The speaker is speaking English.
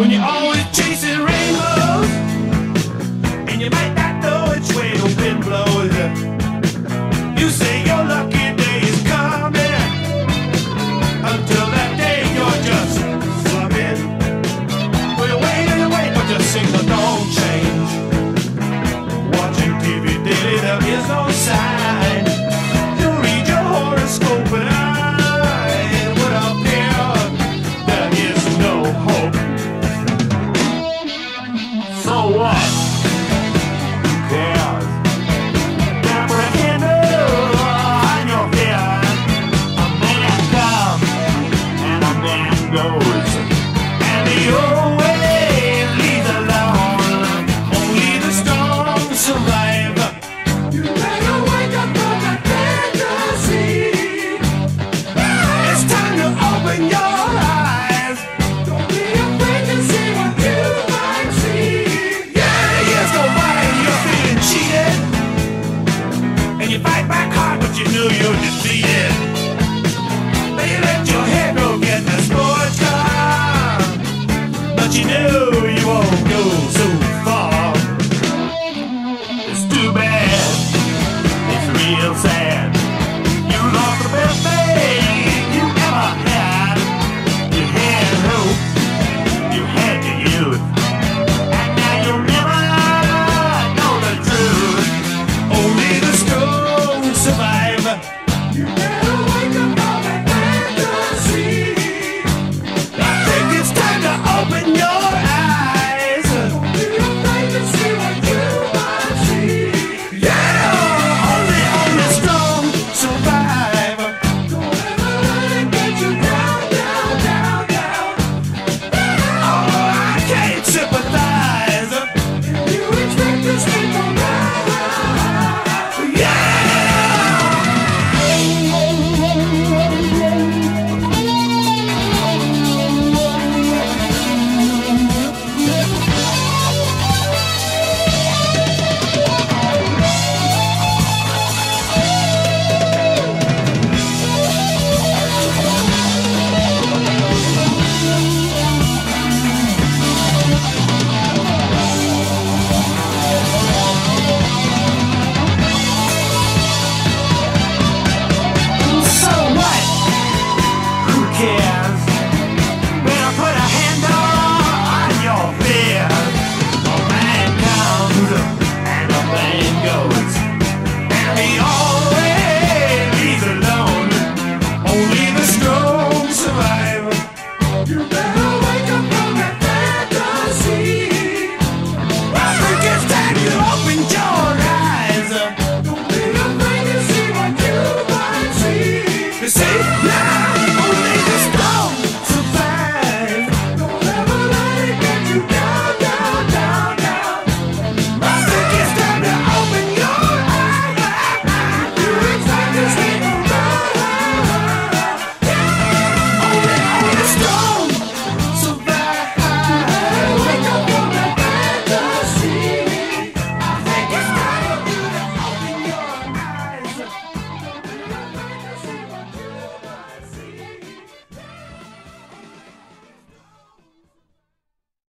when you're always chasing rainbows and you might not know which way the wind blows. You say your lucky day is coming. Until that day, you're just slumming. Well, you wait and waiting, but your signal don't change. Watching TV daily, there is no sign. defeated. say now.